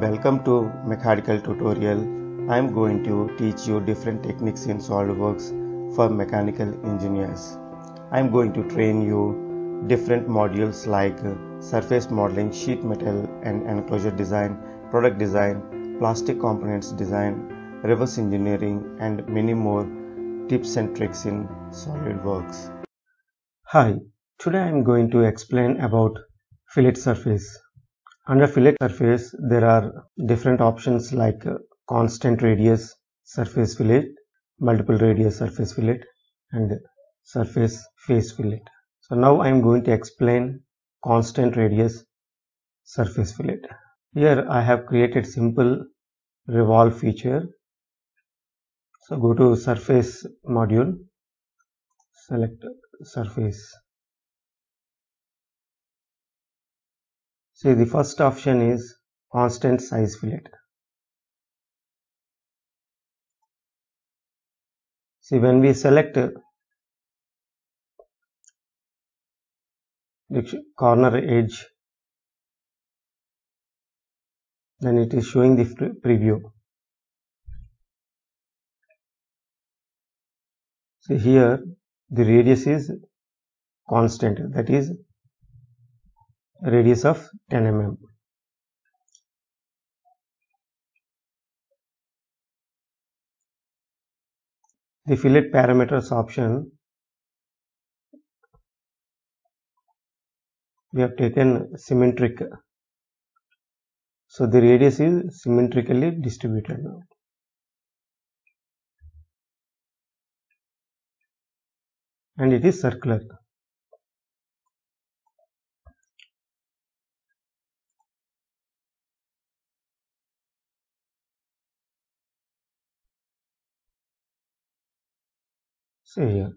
Welcome to MechCADical Tutorial. I am going to teach you different techniques in SolidWorks for mechanical engineers. I am going to train you different modules like uh, surface modeling, sheet metal and enclosure design, product design, plastic components design, reverse engineering and many more tips and tricks in SolidWorks. Hi, today I am going to explain about fillet surface. Under fillet surface, there are different options like constant radius surface fillet, multiple radius surface fillet, and surface face fillet. So now I am going to explain constant radius surface fillet. Here I have created simple revolve feature. So go to surface module, select surface See the first option is constant size fillet. See when we select the corner edge then it is showing the preview. See here the radius is constant that is radius of 10 mm. The fillet parameters option we have taken symmetric so the radius is symmetrically distributed now. and it is circular see here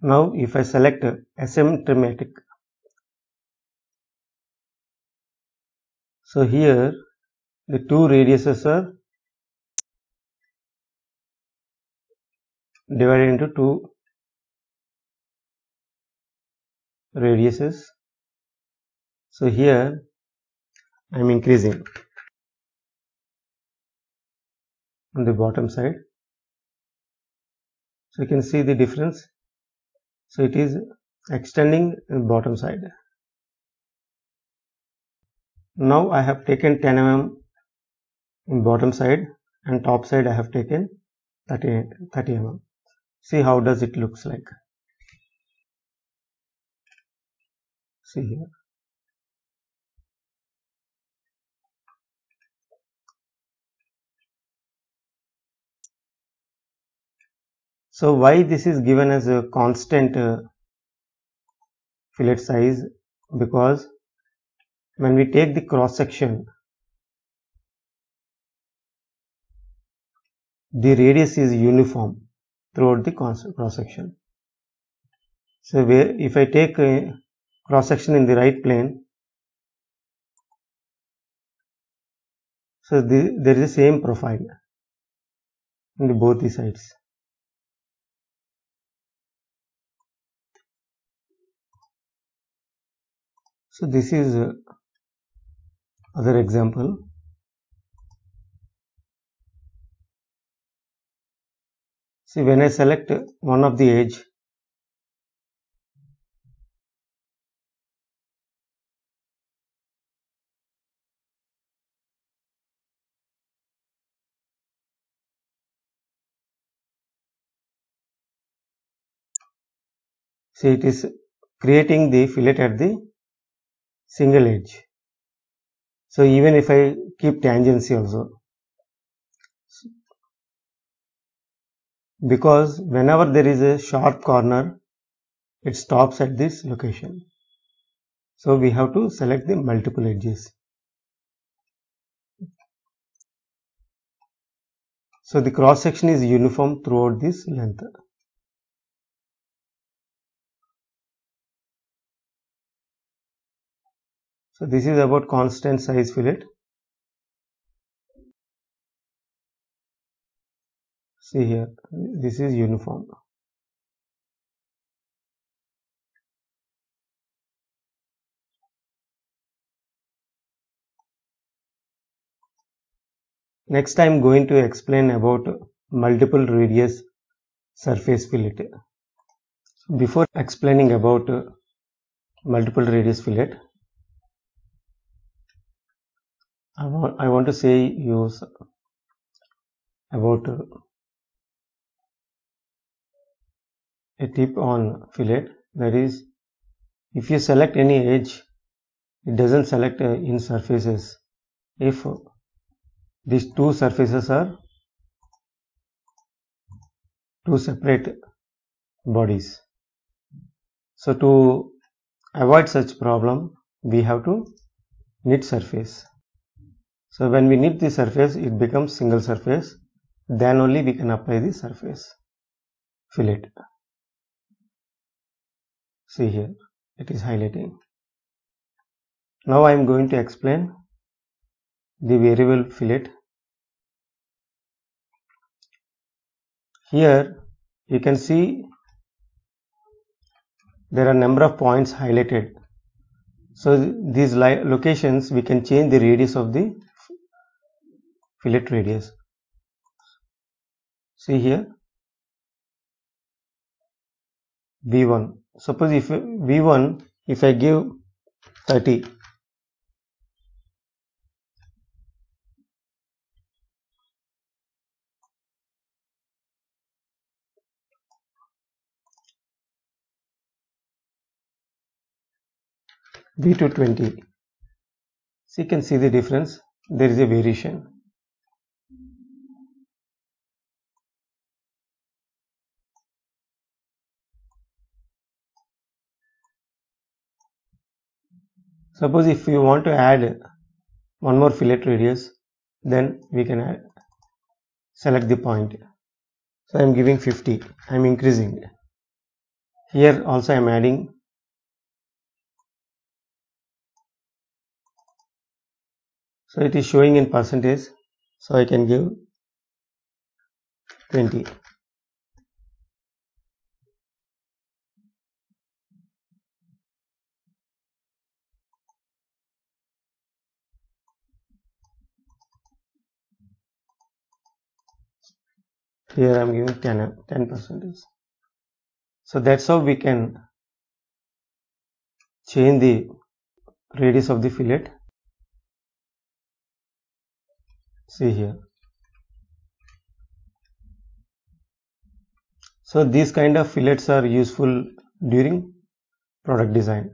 Now if I select asymmetric so here the two radiuses are divided into two radiuses. So here I am increasing on the bottom side. So you can see the difference. So it is extending the bottom side. Now I have taken 10 mm in bottom side and top side I have taken 30, 30 mm. See how does it looks like. See here. So why this is given as a constant uh, fillet size? Because when we take the cross section, the radius is uniform throughout the cross section. So where if I take a cross section in the right plane, so the, there is the same profile in the both the sides. So this is uh, other example. See when I select one of the edge see it is creating the fillet at the single edge. So even if I keep tangency also because whenever there is a sharp corner it stops at this location. So we have to select the multiple edges. So the cross section is uniform throughout this length. So this is about constant size fillet. See here this is uniform. Next I am going to explain about multiple radius surface fillet. Before explaining about multiple radius fillet I want, I want to say use about a tip on fillet. That is if you select any edge it doesn't select uh, in surfaces. If these two surfaces are two separate bodies. So to avoid such problem we have to knit surface. So when we knit the surface it becomes single surface. Then only we can apply the surface fillet see here it is highlighting. Now I am going to explain the variable fillet. Here you can see there are number of points highlighted. So these locations we can change the radius of the fillet radius. See here? V1 suppose if v1 if I give 30 v2 20 so you can see the difference. There is a variation suppose if you want to add one more fillet radius then we can add, select the point. So I am giving 50 I am increasing. Here also I am adding so it is showing in percentage so I can give 20 here I'm giving 10 10 percentage. So that's how we can change the radius of the fillet. See here. So these kind of fillets are useful during product design.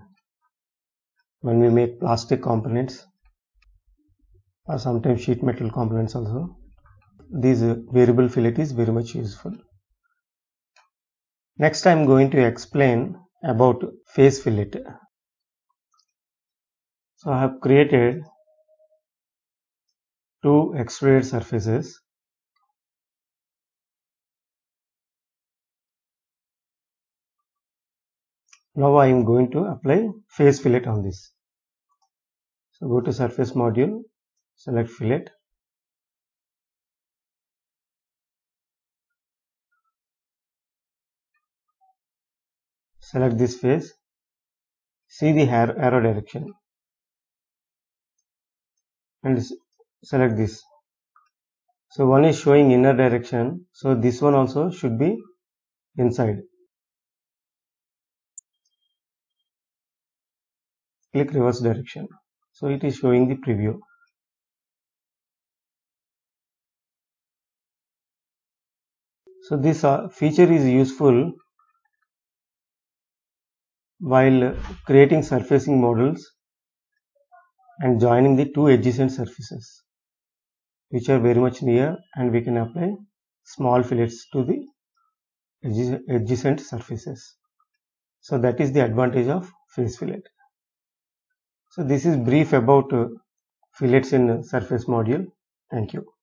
When we make plastic components or sometimes sheet metal components also this variable fillet is very much useful. Next I am going to explain about face fillet. So I have created two extruded surfaces Now I am going to apply face fillet on this. So go to surface module, select fillet select this face. See the arrow direction. And select this. So one is showing inner direction. So this one also should be inside. Click reverse direction. So it is showing the preview. So this uh, feature is useful while creating surfacing models and joining the two adjacent surfaces which are very much near and we can apply small fillets to the adjacent surfaces. So that is the advantage of face fillet. So this is brief about uh, fillets in surface module. Thank you.